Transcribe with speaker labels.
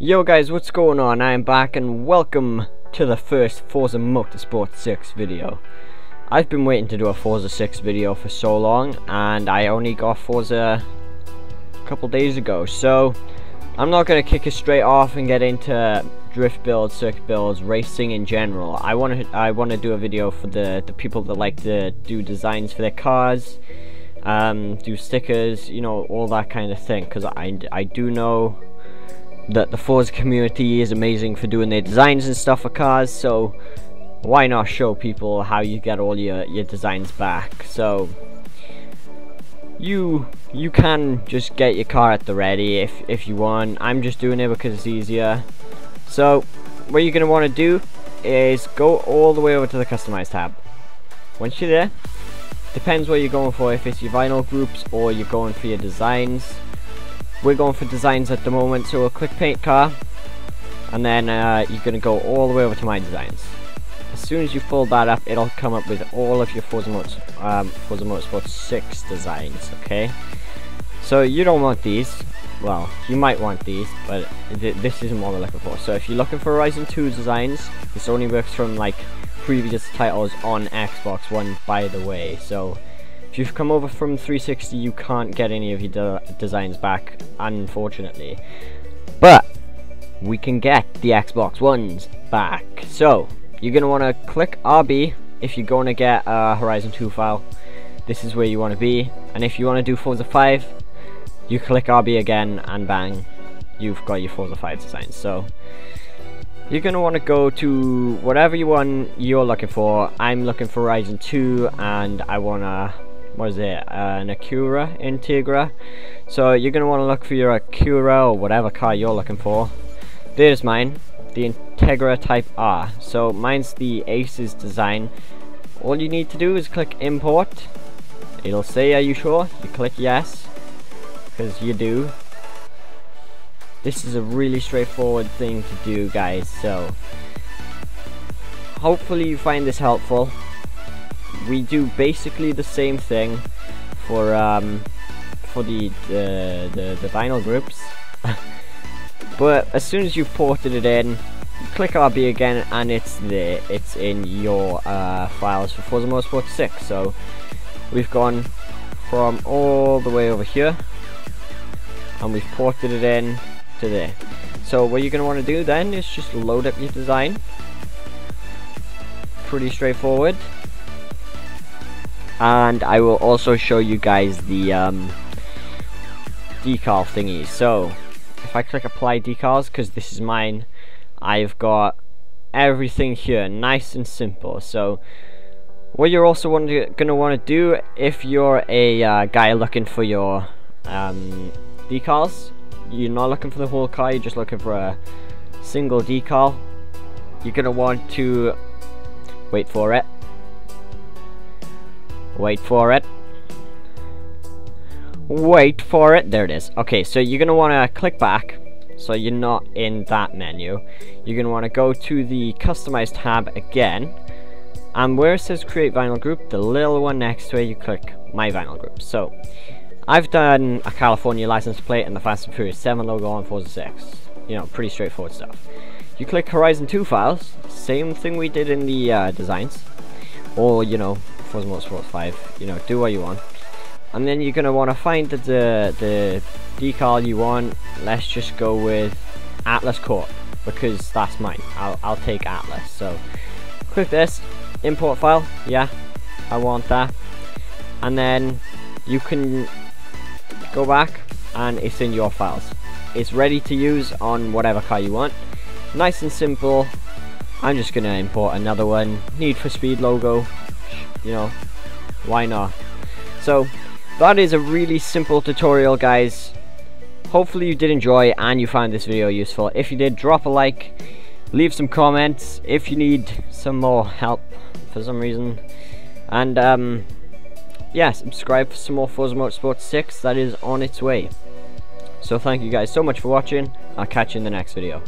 Speaker 1: Yo guys, what's going on? I'm back and welcome to the first Forza Motorsport 6 video. I've been waiting to do a Forza 6 video for so long and I only got Forza a couple days ago so I'm not going to kick it straight off and get into drift builds, circuit builds, racing in general. I want to I want to do a video for the, the people that like to do designs for their cars, um, do stickers, you know, all that kind of thing because I, I do know that the Forza community is amazing for doing their designs and stuff for cars, so why not show people how you get all your, your designs back. So you you can just get your car at the ready if, if you want. I'm just doing it because it's easier. So what you're going to want to do is go all the way over to the customize tab. Once you're there, depends what you're going for, if it's your vinyl groups or you're going for your designs. We're going for designs at the moment, so we'll click paint car, and then uh, you're going to go all the way over to my designs. As soon as you fold that up, it'll come up with all of your Forza, Motors, um, Forza Motorsport 6 designs, okay? So you don't want these, well, you might want these, but th this isn't what we're looking for. So if you're looking for Horizon 2 designs, this only works from like previous titles on Xbox One, by the way, so if you've come over from 360, you can't get any of your de designs back, unfortunately. But, we can get the Xbox Ones back. So, you're going to want to click RB if you're going to get a Horizon 2 file. This is where you want to be. And if you want to do Forza 5, you click RB again and bang, you've got your Forza 5 designs. So, you're going to want to go to whatever you want you're looking for. I'm looking for Horizon 2 and I want to what is it, uh, an Acura Integra. So you're going to want to look for your Acura or whatever car you're looking for. There's mine, the Integra Type R. So mine's the Aces design. All you need to do is click import. It'll say, are you sure? You click yes, because you do. This is a really straightforward thing to do, guys, so hopefully you find this helpful we do basically the same thing for um, for the, the, the the vinyl groups. but as soon as you've ported it in, click RB again, and it's there. It's in your uh, files for Forza Motorsport 6. So we've gone from all the way over here, and we've ported it in to there. So what you're going to want to do then is just load up your design. Pretty straightforward and I will also show you guys the um, decal thingy. So if I click apply decals, because this is mine, I've got everything here, nice and simple. So what you're also going to want to do if you're a uh, guy looking for your um, decals, you're not looking for the whole car, you're just looking for a single decal, you're going to want to wait for it Wait for it. Wait for it. There it is. Okay, so you're going to want to click back. So you're not in that menu. You're going to want to go to the Customize tab again. And where it says Create Vinyl Group, the little one next to it, you click My Vinyl Group. So, I've done a California license plate and the Fast and Furious 7 logo on Forza 6. You know, pretty straightforward stuff. You click Horizon 2 files, same thing we did in the uh, designs. Or, you know, Forza Motorsport 5, you know, do what you want. And then you're going to want to find the, the, the decal you want. Let's just go with Atlas Corp, because that's mine. I'll, I'll take Atlas. So, click this, import file, yeah, I want that. And then you can go back and it's in your files. It's ready to use on whatever car you want. Nice and simple. I'm just going to import another one. Need for Speed logo you know, why not? So, that is a really simple tutorial, guys. Hopefully you did enjoy and you found this video useful. If you did, drop a like, leave some comments if you need some more help for some reason. And, um, yeah, subscribe for some more Forza Motorsport 6 that is on its way. So thank you guys so much for watching. I'll catch you in the next video.